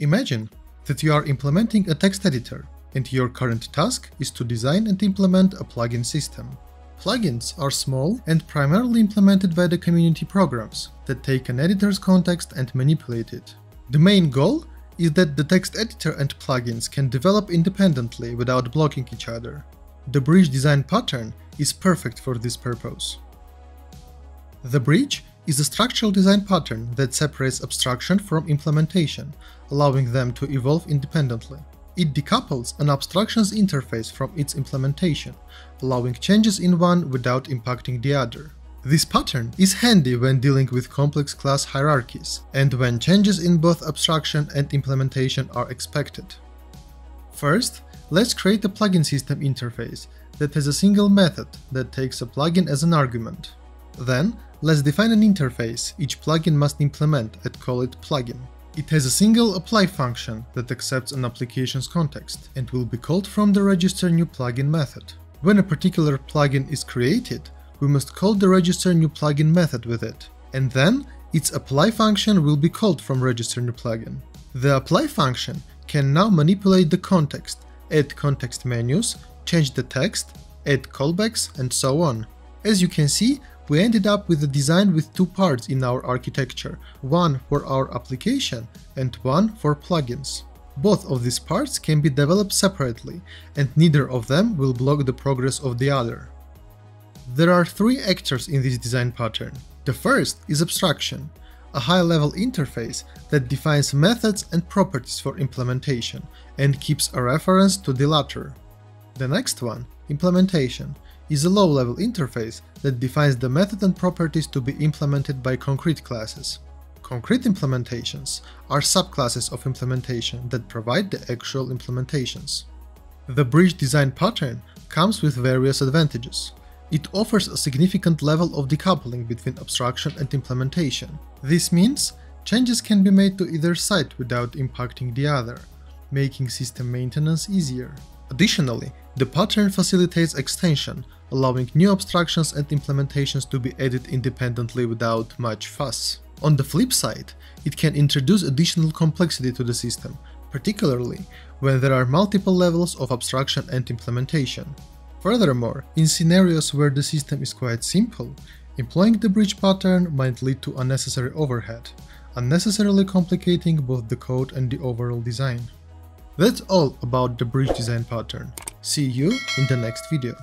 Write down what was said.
Imagine that you are implementing a text editor and your current task is to design and implement a plugin system. Plugins are small and primarily implemented by the community programs that take an editor's context and manipulate it. The main goal is that the text editor and plugins can develop independently without blocking each other. The bridge design pattern is perfect for this purpose. The bridge is a structural design pattern that separates abstraction from implementation, allowing them to evolve independently. It decouples an abstraction's interface from its implementation, allowing changes in one without impacting the other. This pattern is handy when dealing with complex class hierarchies, and when changes in both abstraction and implementation are expected. First, let's create a plugin system interface that has a single method that takes a plugin as an argument. Then, let's define an interface each plugin must implement and call it plugin. It has a single apply function that accepts an application's context and will be called from the register new plugin method. When a particular plugin is created, we must call the register new plugin method with it, and then its apply function will be called from register new plugin. The apply function can now manipulate the context, add context menus, change the text, add callbacks, and so on. As you can see, we ended up with a design with two parts in our architecture, one for our application and one for plugins. Both of these parts can be developed separately, and neither of them will block the progress of the other. There are three actors in this design pattern. The first is abstraction, a high-level interface that defines methods and properties for implementation and keeps a reference to the latter. The next one, implementation, is a low-level interface that defines the method and properties to be implemented by concrete classes. Concrete implementations are subclasses of implementation that provide the actual implementations. The bridge design pattern comes with various advantages. It offers a significant level of decoupling between abstraction and implementation. This means changes can be made to either side without impacting the other, making system maintenance easier. Additionally, the pattern facilitates extension, allowing new abstractions and implementations to be added independently without much fuss. On the flip side, it can introduce additional complexity to the system, particularly when there are multiple levels of abstraction and implementation. Furthermore, in scenarios where the system is quite simple, employing the bridge pattern might lead to unnecessary overhead, unnecessarily complicating both the code and the overall design. That's all about the bridge design pattern. See you in the next video.